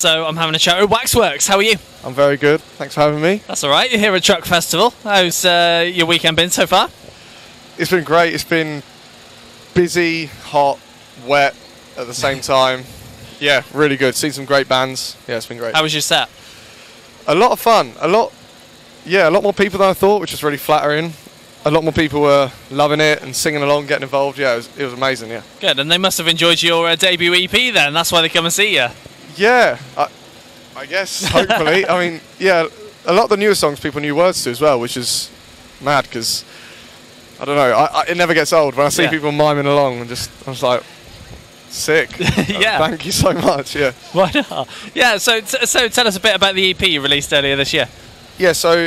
So I'm having a chat with Waxworks. How are you? I'm very good. Thanks for having me. That's all right. You're here at Truck Festival. How's uh, your weekend been so far? It's been great. It's been busy, hot, wet at the same time. Yeah, really good. Seen some great bands. Yeah, it's been great. How was your set? A lot of fun. A lot. Yeah, a lot more people than I thought, which is really flattering. A lot more people were loving it and singing along, getting involved. Yeah, it was, it was amazing. Yeah. Good. And they must have enjoyed your uh, debut EP then. That's why they come and see you. Yeah, I, I guess. Hopefully, I mean, yeah, a lot of the newer songs people knew words to as well, which is mad because I don't know. I, I, it never gets old when I see Yeah. people miming along and just I'm just like sick. Uh, yeah. Thank you so much. Yeah. Why not? Yeah. So t- so tell us a bit about the EP you released earlier this year. Yeah. So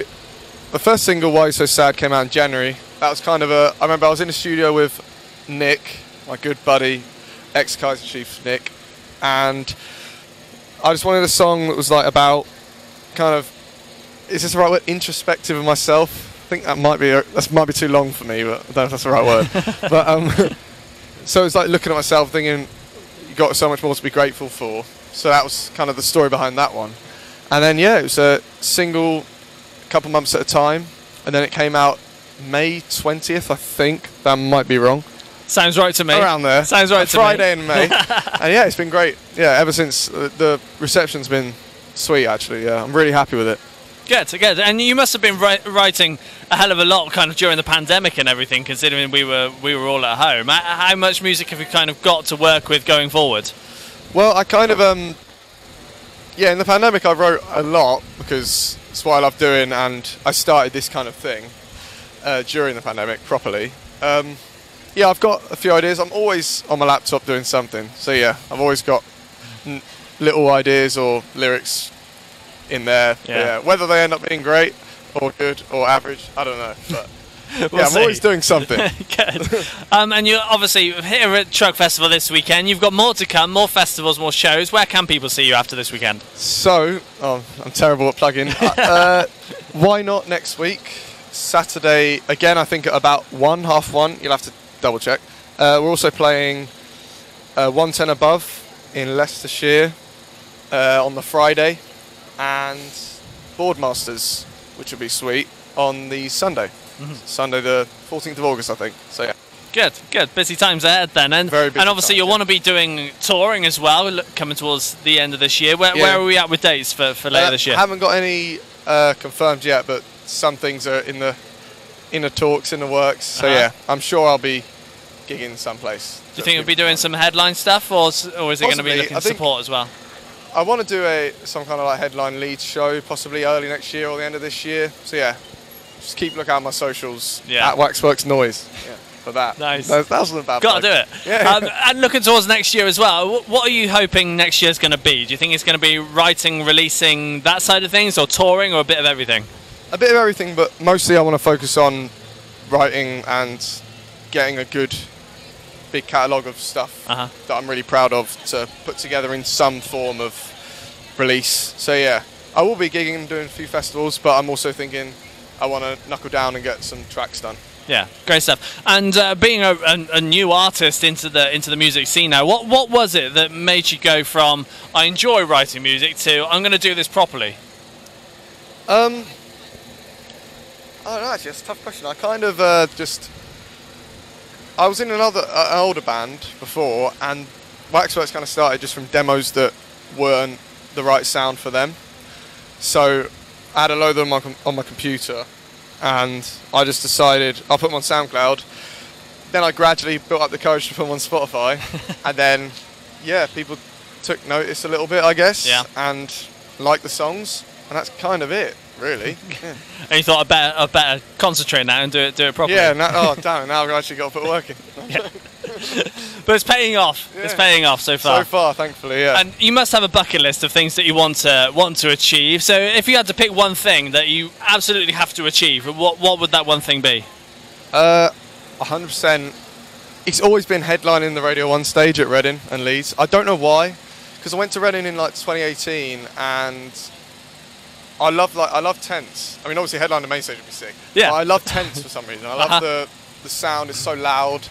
the first single, "Why So Sad," came out in January. That was kind of a. I remember I was in the studio with Nick, my good buddy, ex Kaiser Chiefs Nick, and I just wanted a song that was like about kind of. Is this the right word? Introspective of myself. I think that might be a, that might be too long for me, but I don't know if that's the right word. but um, so it's like looking at myself, thinking you got so much more to be grateful for. So that was kind of the story behind that one. And then yeah, it was a single, a couple months at a time, and then it came out May twentieth, I think. That might be wrong. Sounds right to me. Around there. Sounds right to me. Friday in May. and yeah, it's been great. Yeah, ever since uh, the reception's been sweet. Actually, yeah, I'm really happy with it. Good, good. And you must have been wri- writing a hell of a lot, kind of during the pandemic and everything, considering we were we were all at home. How much music have you kind of got to work with going forward? Well, I kind of um, yeah, in the pandemic I wrote a lot because it's what I love doing, and I started this kind of thing uh, during the pandemic properly. Um, yeah, I've got a few ideas. I'm always on my laptop doing something, so yeah, I've always got n- little ideas or lyrics in there. Yeah. Yeah. whether they end up being great or good or average, I don't know. But We'll yeah, I'm see. always doing something. Good. Um, and you're obviously here at Truck Festival this weekend. You've got more to come, more festivals, more shows. Where can people see you after this weekend? So, oh, I'm terrible at plugging. uh, Y Not next week? Saturday, again, I think at about one, half one. You'll have to double check. Uh, we're also playing uh, 110 Above in Leicestershire uh, on the Friday and Boardmasters, which will be sweet, on the Sunday. Sunday, the 14th of August, I think. So, yeah. Good, good. Busy times ahead then, and Very busy and obviously you'll yeah. want to be doing touring as well, coming towards the end of this year. Where, Yeah. where are we at with dates for, for later Uh, this year? I Haven't got any uh, confirmed yet, but some things are in the inner talks, in the works. So Uh-huh. yeah, I'm sure I'll be gigging someplace. Do you think you'll be doing some headline stuff, or or is it going to be looking support as well? I want to do a some kind of like headline lead show, possibly early next year or the end of this year. So yeah, just keep looking out my socials Yeah. at Waxworks Noise. Yeah, for that. Nice. That, that wasn't bad. Got to do it. Yeah. Um, and looking towards next year as well, what are you hoping next year's going to be? Do you think it's going to be writing, releasing that side of things, or touring, or a bit of everything? a bit of everything, but mostly I want to focus on writing and getting a good big catalogue of stuff Uh-huh. that I'm really proud of to put together in some form of release. So yeah, I will be gigging and doing a few festivals, but I'm also thinking I want to knuckle down and get some tracks done. Yeah, great stuff. And uh, being a, a, a new artist into the into the music scene now, what what was it that made you go from I enjoy writing music to I'm going to do this properly? Um, I don't know. Actually, that's a tough question. I kind of uh, just. I was in another uh, an older band before, and Waxworks kind of started just from demos that weren't the right sound for them. So I had a load of them on, com- on my computer, and I just decided I'll put them on SoundCloud. Then I gradually built up the courage to put them on Spotify, and then yeah, people took notice a little bit, I guess, Yeah. and liked the songs, and that's kind of it, really. yeah. And you thought I better I better concentrate now and do it do it properly. Yeah, now, oh damn it, now I've actually got to put work in. But it's paying off. It's paying off so far. So far, thankfully, yeah. And you must have a bucket list of things that you want to want to achieve. So if you had to pick one thing that you absolutely have to achieve, what what would that one thing be? Uh, 100%. It's always been headlining the Radio 1 stage at Reading and Leeds. I don't know why, because I went to Reading in like 2018 and I love like I love tents. I mean, obviously headline the main stage would be sick. Yeah. But I love tents for some reason. I love the the sound is so loud,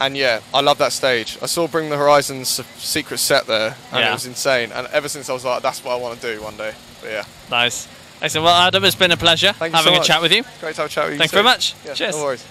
And yeah, I love that stage. I saw Bring the Horizons secret set there, and Yeah. it was insane. And ever since I was like, that's what I want to do one day. But yeah, Nice. Excellent. Well, Adam, it's been a pleasure Thank having so a chat with you. great to have a chat with you. Thanks too. very much. Yeah, Cheers. No worries.